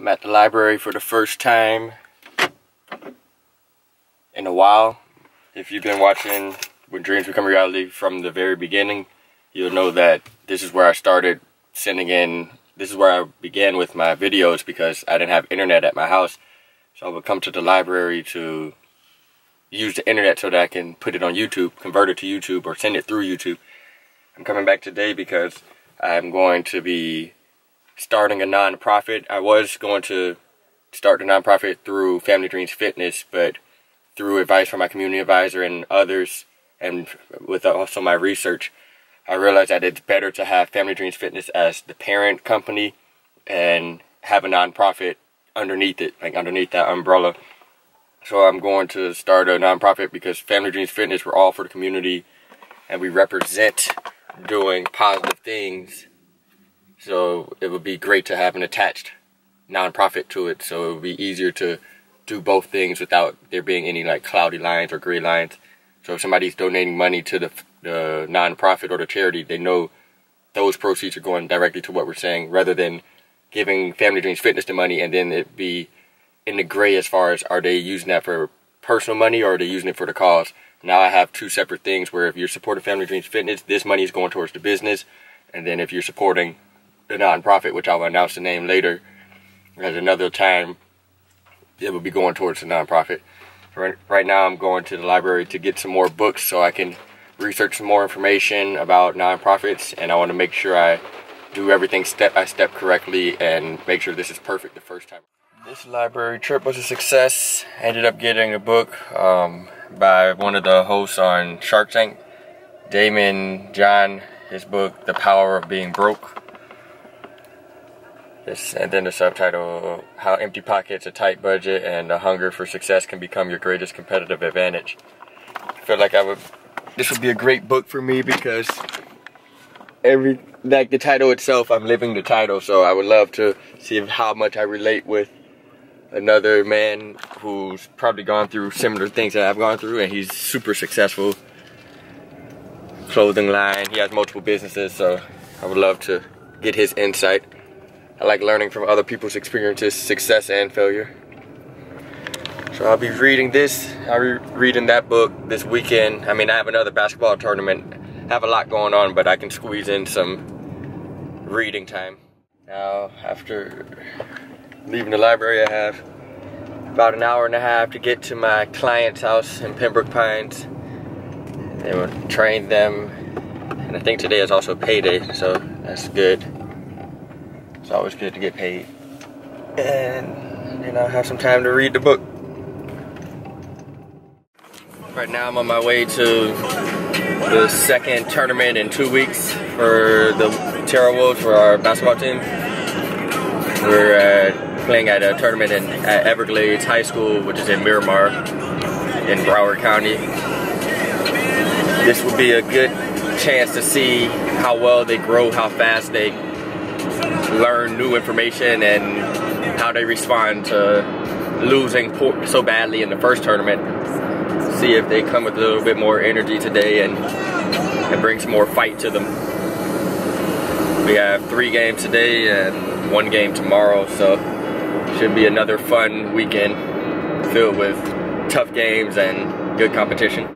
I'm at the library for the first time in a while. If you've been watching When Dreams Become Reality from the very beginning, you'll know that this is where I started sending in, this is where I began with my videos because I didn't have internet at my house. So I would come to the library to use the internet so that I can put it on YouTube, convert it to YouTube, or send it through YouTube. I'm coming back today because I'm going to be starting a nonprofit. I was going to start the nonprofit through Family Dreams Fitness, but through advice from my community advisor and others, and with also my research, I realized that it's better to have Family Dreams Fitness as the parent company and have a nonprofit underneath it, like underneath that umbrella. So I'm going to start a nonprofit because Family Dreams Fitness, we're all for the community and we represent doing positive things. So it would be great to have an attached nonprofit to it so it would be easier to do both things without there being any like cloudy lines or gray lines. So if somebody's donating money to the, the nonprofit or the charity, they know those proceeds are going directly to what we're saying rather than giving Family Dreams Fitness the money and then it be in the gray as far as are they using that for personal money or are they using it for the cause. Now I have two separate things where if you're supporting Family Dreams Fitness, this money is going towards the business. And then if you're supporting the nonprofit, which I'll announce the name later, at another time, it will be going towards the nonprofit. Right, right now I'm going to the library to get some more books so I can research some more information about nonprofits and I want to make sure I do everything step by step correctly and make sure this is perfect the first time. This library trip was a success. I ended up getting a book um, by one of the hosts on Shark Tank, Daymond John, his book, The Power of Being Broke. This, and then the subtitle, How Empty Pockets, a Tight Budget, and a Hunger for Success Can Become Your Greatest Competitive Advantage. I feel like I would, this would be a great book for me because every, like the title itself, I'm living the title, so I would love to see how much I relate with another man who's probably gone through similar things that I've gone through, and he's super successful. Clothing line, he has multiple businesses, so I would love to get his insight. I like learning from other people's experiences, success and failure. So I'll be reading this, I'll be reading that book this weekend. I mean, I have another basketball tournament, I have a lot going on, but I can squeeze in some reading time. Now, after leaving the library, I have about an hour and a half to get to my client's house in Pembroke Pines. They will train them, and I think today is also payday, so that's good. It's always good to get paid. And then I'll have some time to read the book. Right now I'm on my way to the second tournament in two weeks for the Terra Wolves for our basketball team. We're uh, playing at a tournament in, at Everglades High School, which is in Miramar in Broward County. This will be a good chance to see how well they grow, how fast they learn new information and how they respond to losing so badly in the first tournament. See if they come with a little bit more energy today and, and bring some more fight to them. We have three games today and one game tomorrow, so should be another fun weekend filled with tough games and good competition.